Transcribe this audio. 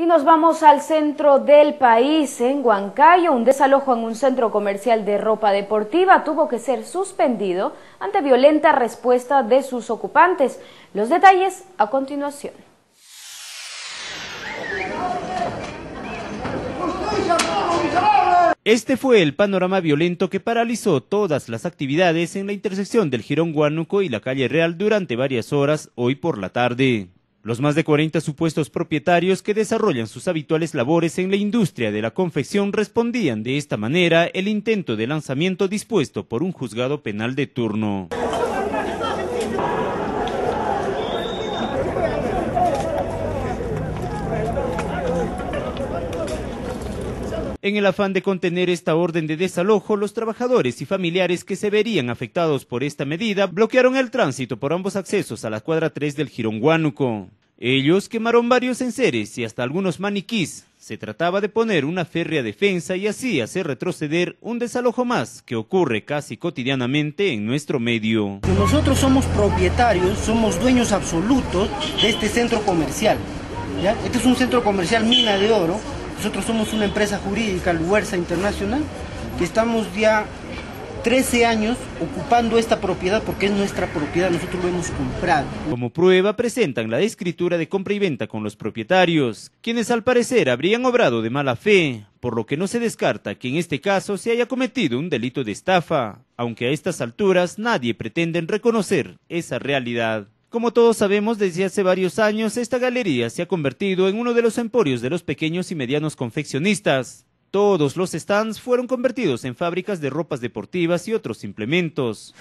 Y nos vamos al centro del país, en Huancayo. Un desalojo en un centro comercial de ropa deportiva tuvo que ser suspendido ante violenta respuesta de sus ocupantes. Los detalles a continuación. Este fue el panorama violento que paralizó todas las actividades en la intersección del Girón Guánuco y la calle Real durante varias horas hoy por la tarde. Los más de 40 supuestos propietarios que desarrollan sus habituales labores en la industria de la confección respondían de esta manera el intento de lanzamiento dispuesto por un juzgado penal de turno. En el afán de contener esta orden de desalojo, los trabajadores y familiares que se verían afectados por esta medida bloquearon el tránsito por ambos accesos a la cuadra 3 del Girón Huánuco. Ellos quemaron varios enseres y hasta algunos maniquís. Se trataba de poner una férrea defensa y así hacer retroceder un desalojo más que ocurre casi cotidianamente en nuestro medio. Nosotros somos propietarios, somos dueños absolutos de este centro comercial. Este es un centro comercial mina de oro nosotros somos una empresa jurídica, Luerza Internacional, que estamos ya 13 años ocupando esta propiedad porque es nuestra propiedad, nosotros lo hemos comprado. Como prueba presentan la escritura de compra y venta con los propietarios, quienes al parecer habrían obrado de mala fe, por lo que no se descarta que en este caso se haya cometido un delito de estafa, aunque a estas alturas nadie pretende reconocer esa realidad. Como todos sabemos, desde hace varios años, esta galería se ha convertido en uno de los emporios de los pequeños y medianos confeccionistas. Todos los stands fueron convertidos en fábricas de ropas deportivas y otros implementos.